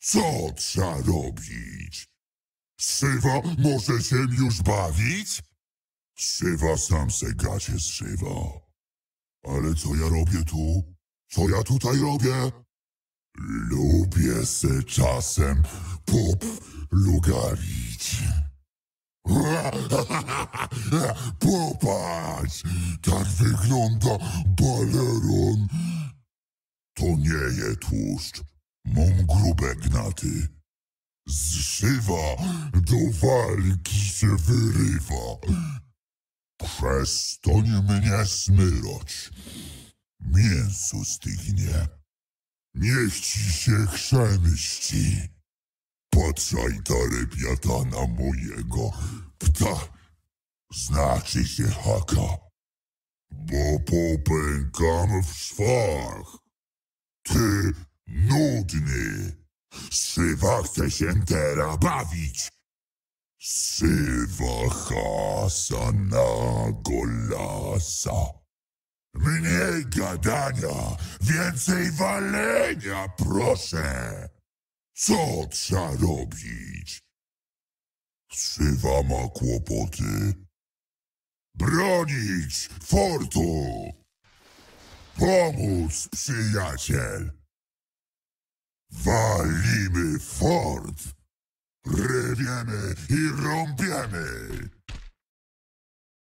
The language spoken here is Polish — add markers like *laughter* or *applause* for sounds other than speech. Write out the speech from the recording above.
Co trzeba robić? Szywa może się już bawić? Szywa sam se gacie zszywa. Ale co ja robię tu? Co ja tutaj robię? Lubię se czasem pop lugarić. *laughs* Popatrz, tak wygląda baleron. To nie je tłuszcz, mam grube gnaty. Z szywa do walki się wyrywa. Przestań mnie smyrać. Mięso stygnie. Niech ci się chrzemści. Patrzaj ta lepiatana mojego pta. Znaczy się haka. Bo popękam w szwach. Ty nudny. Szywa chce się teraz bawić. Szywa hasa na golasa. Mniej gadania, więcej walenia, proszę. Co trzeba robić? Szywa ma kłopoty. Bronić fortu. Pomóc, przyjaciel. Walimy fort. Rywiemy i rąbiemy.